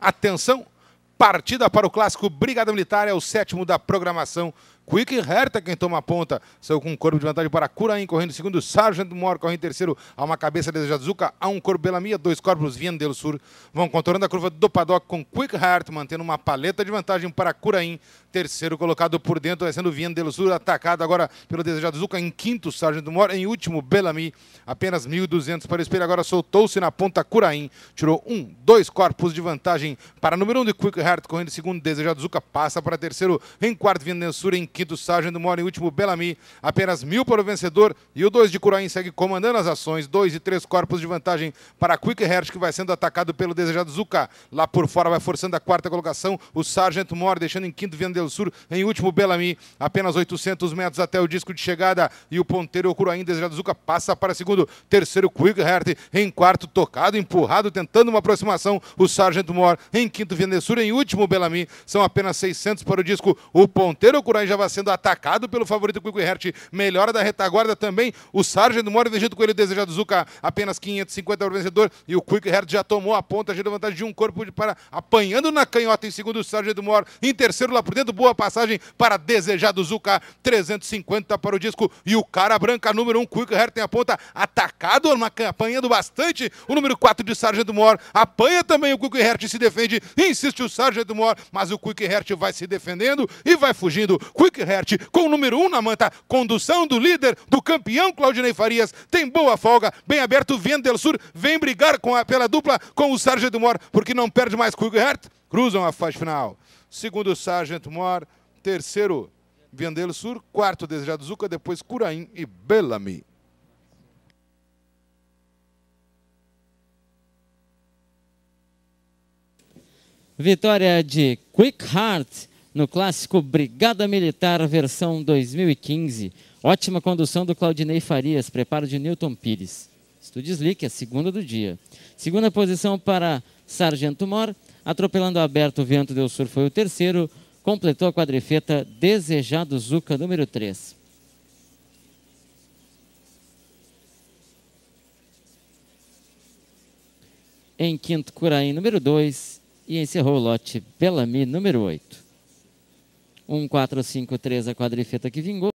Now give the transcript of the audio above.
Atenção, partida para o clássico Brigada Militar, é o sétimo da programação. Quick Herta quem toma a ponta. Saiu com um corpo de vantagem para Curaim, correndo segundo. Sargent Mor correndo terceiro. A uma cabeça de Zuka, a um corpo Belamia, dois corpos Vian del Sur. Vão contornando a curva do paddock com Quick Heart, mantendo uma paleta de vantagem para Curaim. Terceiro colocado por dentro, vai sendo Vian del Sur, atacado agora pelo Desejado Zuka. Em quinto, Sargent Mor. Em último, Belami. Apenas 1.200 para o espelho. Agora soltou-se na ponta Curaim. Tirou um, dois corpos de vantagem para número um de Quick Heart, correndo segundo. Desejado Zuka passa para terceiro. Em quarto, Sur. Em quinto, Sargent Mora em último, Bellamy, apenas mil para o vencedor. E o 2 de Curaim segue comandando as ações. Dois e três corpos de vantagem para Quick Hertz, que vai sendo atacado pelo desejado Zuka. Lá por fora vai forçando a quarta colocação. O Sargent Mora deixando em quinto Viana del Sur. Em último, Bellamy, apenas 800 metros até o disco de chegada. E o ponteiro, Curaim, desejado Zuka, passa para segundo. Terceiro, Quick Hertz. Em quarto, tocado, empurrado, tentando uma aproximação. O Sargent Mora em quinto, Viana del Sur. Em último, Bellamy, são apenas 600 para o disco. O ponteiro, o Curaim, já vai sendo atacado pelo favorito Quick Hert. Melhora da retaguarda também. O Sargent Mora junto com ele, desejado Zuka, apenas 550 para o vencedor. E o Quick Hert já tomou a ponta, já vantagem de um corpo de para apanhando na canhota em segundo o Sargent Mora. Em terceiro lá por dentro, boa passagem para desejado Zuka, 350 para o disco. E o cara branca, número 1, um, Quick Hert tem a ponta atacado, apanhando bastante. O número 4 de Sargent Mora apanha também o Quick Hert, se defende. Insiste o Sargent Mora, mas o Quick Hert vai se defendendo e vai fugindo. Quick Hert com o número 1 um na manta. Condução do líder, do campeão Claudinei Farias. Tem boa folga, bem aberto. Vendel Sur vem brigar com a, pela dupla com o Sargent Mor, porque não perde mais Kugert. Cruzam a faixa final. Segundo Sargent Mor, terceiro Vendel Sur, quarto Desejado Zuca, depois Curaim e Bellamy. Vitória de Quick Heart no clássico Brigada Militar versão 2015. Ótima condução do Claudinei Farias, preparo de Newton Pires. Estúdio Slick, a segunda do dia. Segunda posição para Sargento Mor, atropelando aberto o Vento Del Sur foi o terceiro, completou a quadrifeta Desejado Zuca número 3. Em quinto, Curaim número 2 e encerrou o lote Bellamy número 8. 1, 4, 5, 3, a quadrifeta que vingou.